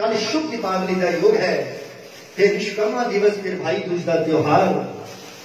کل شب دپاولی دا یوگ ہے۔ پھر شکمہ دیوز پھر بھائی دوسرا کا تیوہار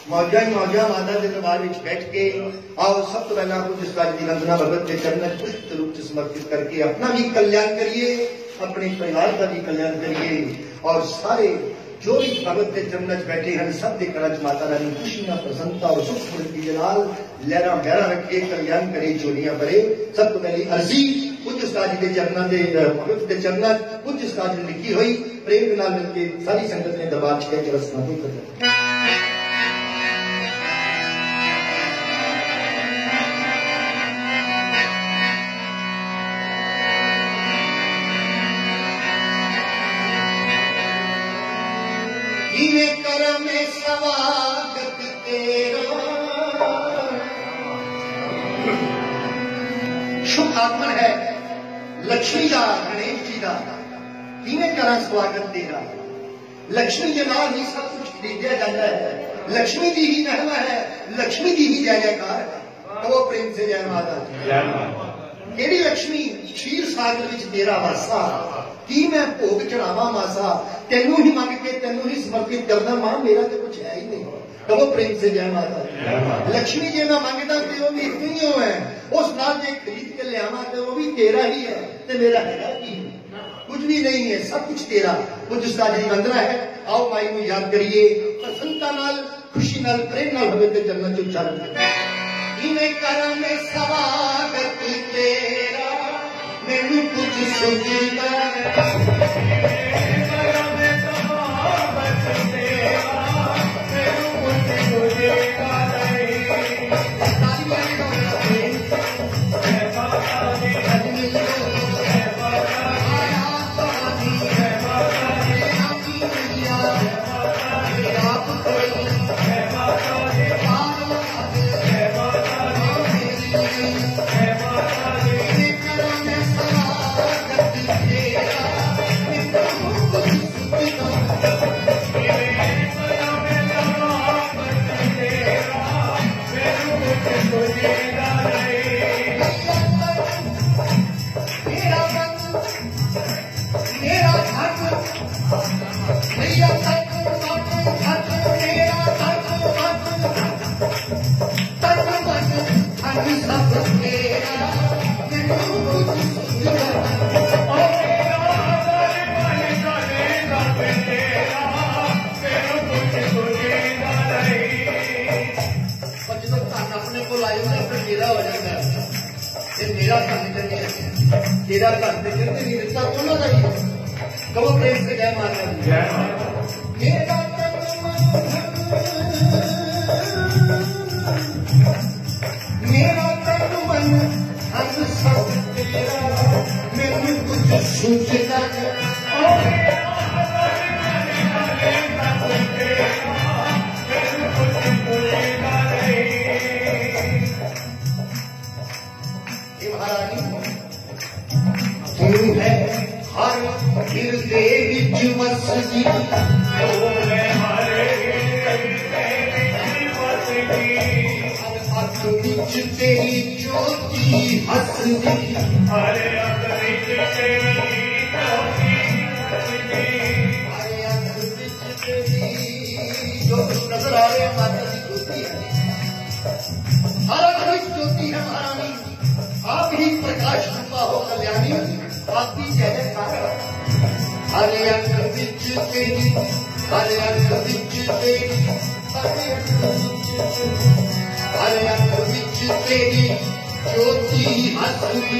موجہ ہی موجہ مادہ دے دوار میں بیٹھ کے آؤ، سب تو بینا کو جس کا کی رنگنا بھگت کے چرن کچھ روپ جس سمرپت کر کے اپنا بھی کلیان کریے، اپنے پریوار کا بھی کلیان کریے۔ اور سارے جو بھی بھگت کے چرن بیٹھے ہیں، سب دے کرج ماتا رانی خوشی نہ پرسنتا اور سکھ کی جلال لیرہ بیرہ رکھے کلیان کرے چولیاں بھرے۔ سب تو پہلی عرضی ਕੁਝ ਉਸਤਾਦ ਜੀ ਦੇ ਚਰਨਾਂ ਦੇ ਅ, ਭਗਤ ਦੇ ਚਰਨਾਂ 'ਚ ਕੁਝ ਉਸਤਾਦ ਨੇ ਲਿਖੀ ਹੋਈ ਪ੍ਰੇਮ ਦੇ ਨਾਲ ਮਿਲ ਕੇ ਸਾਰੀ ਸੰਗਤ ਨੇ ਦਰਬਾਰ 'ਚ ਕਹਿ ਕੇ ਰਸਨਾ ਤੋਂ ਕਰਨਾ ਕਿਵੇਂ ਕਰਾਂ ਮੈਂ ਸਵਾਗਤ ਤੇਰਾ ਸ਼ੁਭ ਆਗਮਨ ਹੈ لکشمی دا گنیش جی دا کا کر سواگت دے دیرا لکشمی دے جناب ہی سب کچھ خریدا جاتا ہے۔ لکشمی دی ہی مہم ہے لکشمی دی ہی جائے کار تو وہ پرم سے جائے مادا جیڑی لکشمی شیر ساگر شیل دیرا واسا کی میں پوک چڑھاوا ماسا؟ تینوں ہی مانگ کے تینوں ہی سمرپت دردہ ماں میرا تو کچھ ہے ہی نہیں۔ ਕਮੋ ਪ੍ਰੇਮ ਸੇ ਜੈ ਮਾਤਾ ਲక్ష్ਮੀ ਜੇ ਮੈਂ ਮੰਗਦਾ ਤੇ ਉਹ ਵੀ ਤੂੰ ਹੀ ਹੋਇਆ ਉਸ ਨਾਲ ਜੇ ਖਰੀਦ ਕੇ ਲਿਆਵਾ ਤੇ ਉਹ ਵੀ ਤੇਰਾ ਹੀ ਹੈ ਤੇ ਮੇਰਾ ਹੈਗਾ ਕੀ کچھ بھی نہیں ہے سب کچھ تیرا۔ وہ جس کا جی مندرا ہے آؤ مائی کو یاد کریے۔ پرسنتا نال خوشی نال پریم نال ہمیں تے جنہ چل چل ایویں کرم سواگت تیرا مینوں کچھ سنگدا میرا تن من ہم سب تیرا میرے کچھ سوچنا ہے بیچ تیری ہر آپ ہی بچ تیری بچ تیری۔ بچ تیری۔ تیری چوتھی ہستی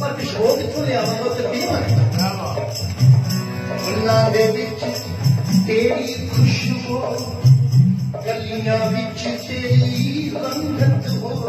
پر کشور کتوں لیا گا تبھی خوشبو گلیاں رنگت ہو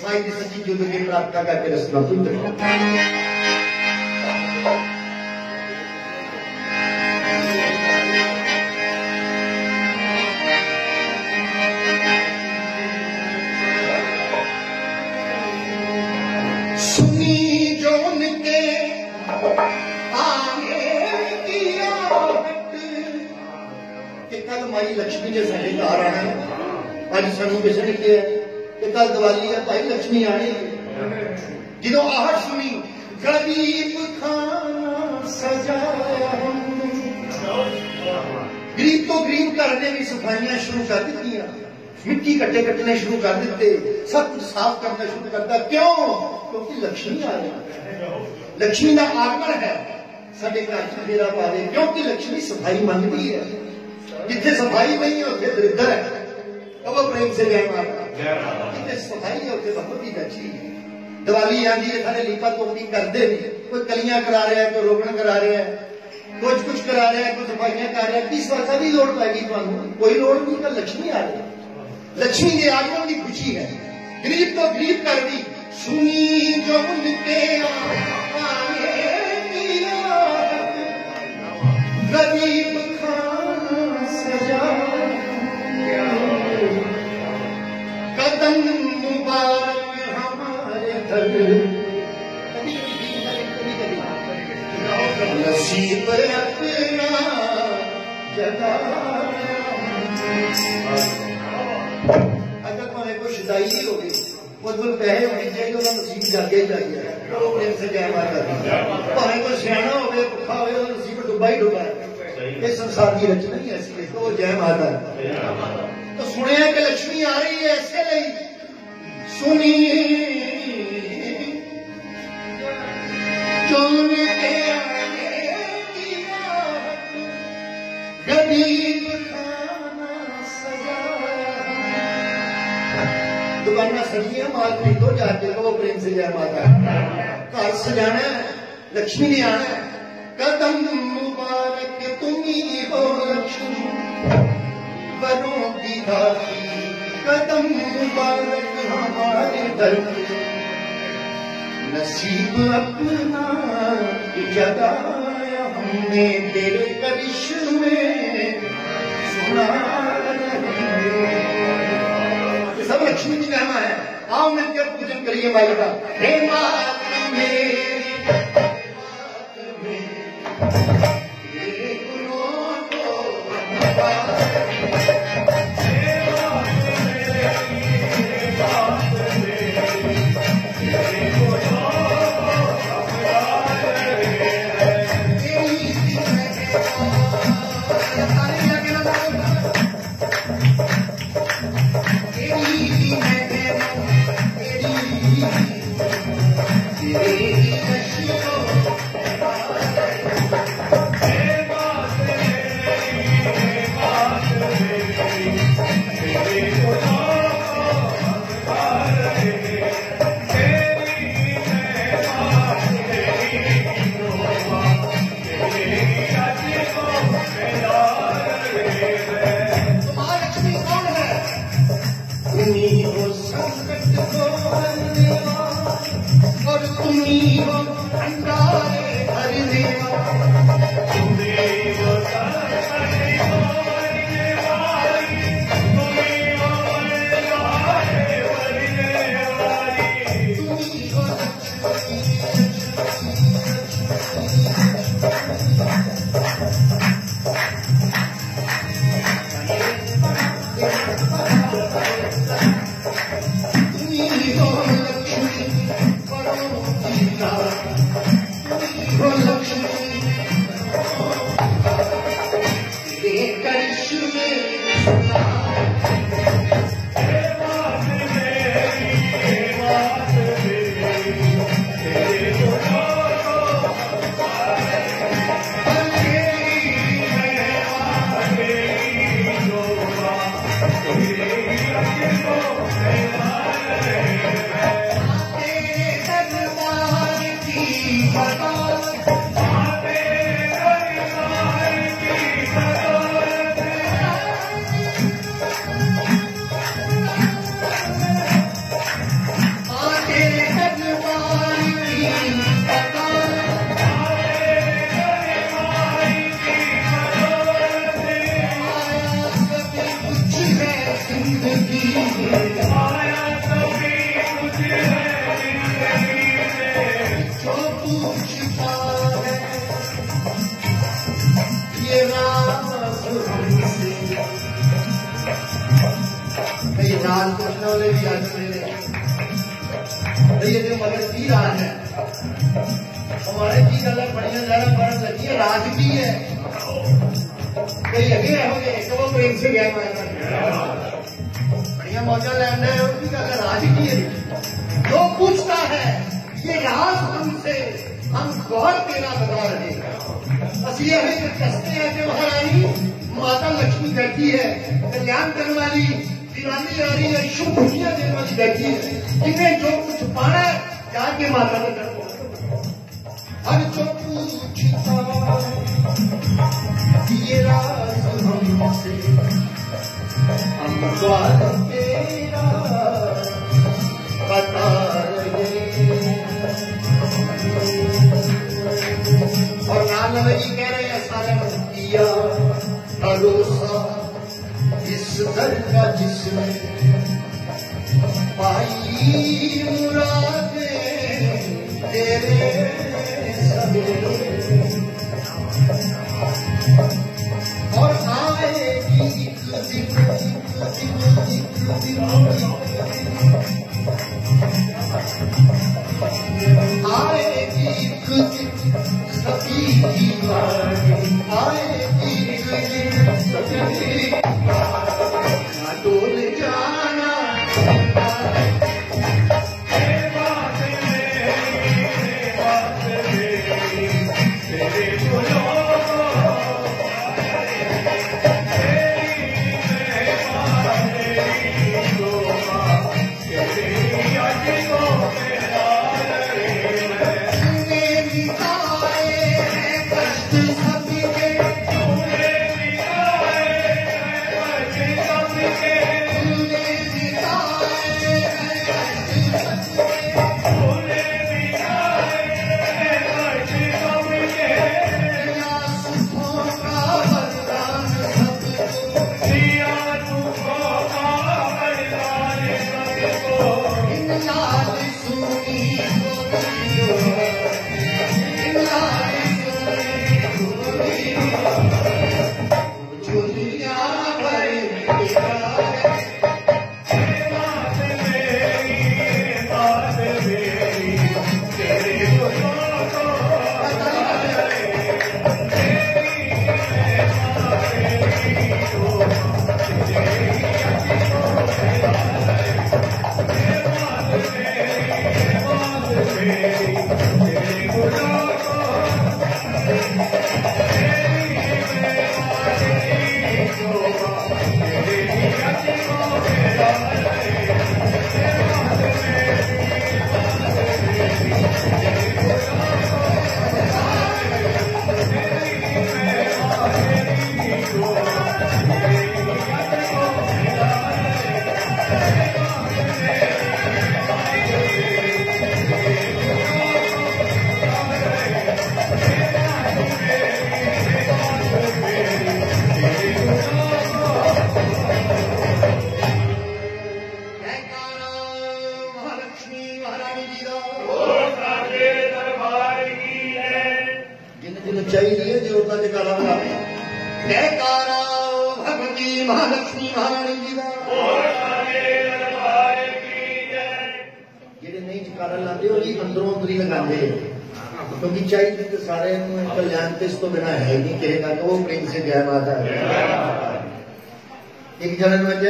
سائين سچي جدي کي پرارٿا ڪرس مائي لڪشمي جي سڄي ڌارجي سڄي پشن ڪيئن کل دوالی ہے، بھائی لکشمی آنی جدو آہ سنی، غریب کھانا سجایا ہم۔ غریب تو غریب کرنے نے بھی صفائیاں شروع کر دیتی ہیں مٹی کٹے کٹنے شروع کر دیتے، سب کچھ صاف کرنا شروع کر دیتا۔ کیوں؟ کیونکہ لکشمی آ رہی لکشمی کا آگمن ہے۔ سارے گھر چ میرا پا رہے کیونکہ لکشمی صفائی منگتی ہے۔ جتنے صفائی نہیں ہے اتنے دردر ہے۔ اب پریم سے بیان آ دوالی آن جی اتھانے لیپا تو اچھی کر دے بھی کوئی کلیاں کرا رہے ہیں کوئی روکن کرا رہے ہیں کچھ کچھ کرا رہے ہیں کوئی صفائیاں کر رہے ہیں کس وقت بھی لوڑ پائے گی تمہیں کوئی لوڑ نہیں تو لکشمی آ رہی لکشمی کے آگمن کی خوشی ہے۔ گریب تو گریب کر دی سنی جو ان کے غریب قدم مبارک ہمارے دھر نصیب اپنا جگہ۔ اگر تمہارے کو شدائی ہو گئی وہ تو پہلے ہونی چاہیے وہ نصیب جاگے چاہیے لوگ ان سے جائے مار کرتے تمہارے کو سیاح ہوگئے بکھا ہوئے وہ نصیب ڈبا ہی ڈبا یہ سنسار کی رچنا ہی ایسی ہے تو وہ جائے ماتا ہے تو سنیا کہ لکشمی آ رہی ہے ایسے لئی سنی۔ چون کے غریب کھانا سجا دکانیں سجیاں مال خریدو جا کے وہ پریم سے جائے ماتا گھر سجانا ہے، لکشمی نے آنا ہے۔ قدم مبارک تمہیں ہو، لکشمی۔ بروں کی دھاتی قدم مبارک ہمارے در نصیب اپنا جگایا ہم نے تیرے کرشمے سنا سب لکشمی جی کہنا ہے۔ آؤ مل کر پوجن کریے مائی کا ہے مات میری مات میں۔ تیرے کو یہ راز پوچھنے والے بھی آج میرے یہ جو مگر کی راز ہے؟ ہمارے کی گل بڑی زیادہ پڑھ لگی ہے راز کی ہے۔ کئی اگے ہو گئے کہ وہ پریم سے گئے میں بڑی موجہ لینڈ ہے اس کی گل راز کی ہے۔ جو پوچھتا ہے، یہ راز ہم سے ہم غور دینا بتا رہے ہیں۔ بس یہ ہے کہ کہتے ہیں کہ مہارانی ماتا لکشمی بیٹھی ہے، کلیان کرنے والی دیوانی آ رہی ہے شبھ خوشیاں دینے والی بیٹھی ہے۔ انہیں جو کچھ پانا ہے جا کے ماتا نے کر ہر جو پوچھتا یہ راز ہم سے۔ ہم غور تیرا بتا رہے اور نال نوی کہہ رہے ہیں سارے کیا۔ بھروسہ اس در کا جس میں پائی مرادیں تیرے سویرے اور آئے گی ایک دن ایک دن ایک دن آئے گی ایک آئے گی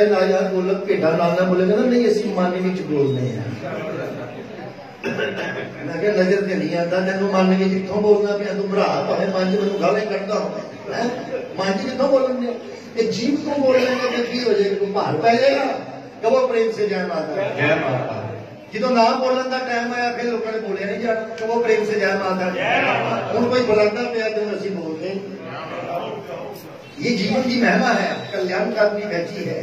ہے نا یار بولا پیٹا ڈالنا بولے گا نا نہیں اسی ماننے میں کلوز نہیں ہے میں کہ نظر تے نہیں آتا تینوں ماننے میں کتوں بولنا پیا تو برا پہ مانج میں گالیں کرتا ہوں مانج کتوں بولن دیا یہ جیب کو بولنے کے تو ہو جائے گا باہر پہ جائے گا کبو پریم سے جائے ماتا جائے ماتا جدو نہ بولن دا ٹائم آیا پھر لوگوں نے بولیا نہیں جانا کہ وہ پریم سے جائے ماتا ہوں کوئی بلندہ پیا تو اسی بول رہے یہ جیون کی مہما ہے کلیان کا آدمی بیٹھی ہے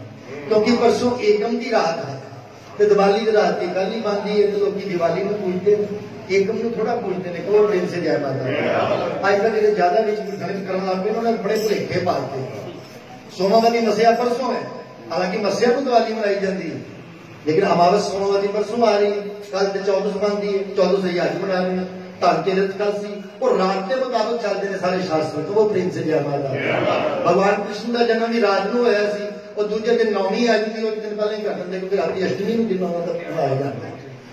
کیونکہ پرسوں ایکم کی رات ہے۔ تو دوالی کی رات کل ہی باندھی ہے تو لوگ دیوالی میں پوچھتے ہیں۔ ایکم نے تھوڑا پوچھتے ہیں کہ وہ ٹرین سے جائے پاتا ہے۔ آج کل یہ زیادہ بھی گھنٹ کرنا لگ پہ انہوں نے بڑے بھلے پالتے ہیں۔ سوماوتی مسیا پرسوں ہے۔ حالانکہ مسیا کو دیوالی منائی جاتی ہے۔ لیکن اماوس سوماوتی پرسوں آ رہی ہے۔ کل تو چودس باندھی ہے چودس ہی آج منا رہے ہیں تارکے رتکاسی اور رات کے مطابق چلتے ہیں سارے شاستر تو وہ پریم سے جائے پاتا ہے۔ بھگوان کرشن کا جنم ہی رات میں ہوا سی۔ وہ دوجے دن نومی آ جاتی اور دن پہلے ہی کر دیں کیونکہ رات اشٹمی کو دن کا پایا جاتا ہے۔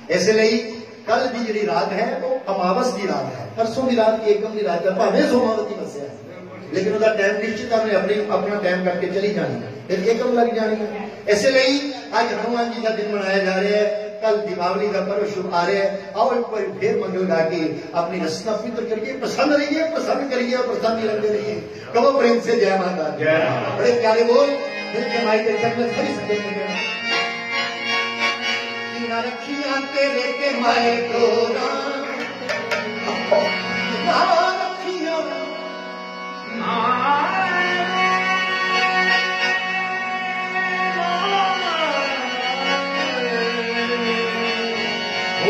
ایسے لیے کل بھی جلی رات ہے، وہ اماوس کی رات ہے۔ پرسوں کی رات کی ایک کم کی رات ہے پہمیں سو مہتی مسیا ہے۔ لیکن وہ ٹیم نشچت ہم نے اپنے اپنا ٹیم کٹ کے چلی جانی ہے۔ پھر ایک کم لگ جانی ہے۔ ایسے لیے آج ہنومان جی کا دن منایا جا رہے ہیں کل دیپاولی کا پر شب آ رہے ہیں آؤ ایک پر پھر منگل گا کے اپنی رسنا پتر کر کے پسند رہی ہے پسند کریے اور پسند نہیں رہی ہے کبھو پریم سے جائے مانتا بڑے پیارے بول پھر کے مائی کے چند میں سبھی سکتے ہیں۔ رکھیاں تیرے کے مائے ڈورا رکھیاں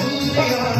ਮਨ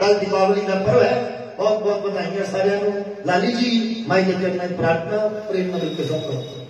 کل دیپاولی کا پرو ہے بہت بہت بدائیاں سارے لالی جی مائی یہ کرنا پرارتھنا پریم نگر کے ساتھ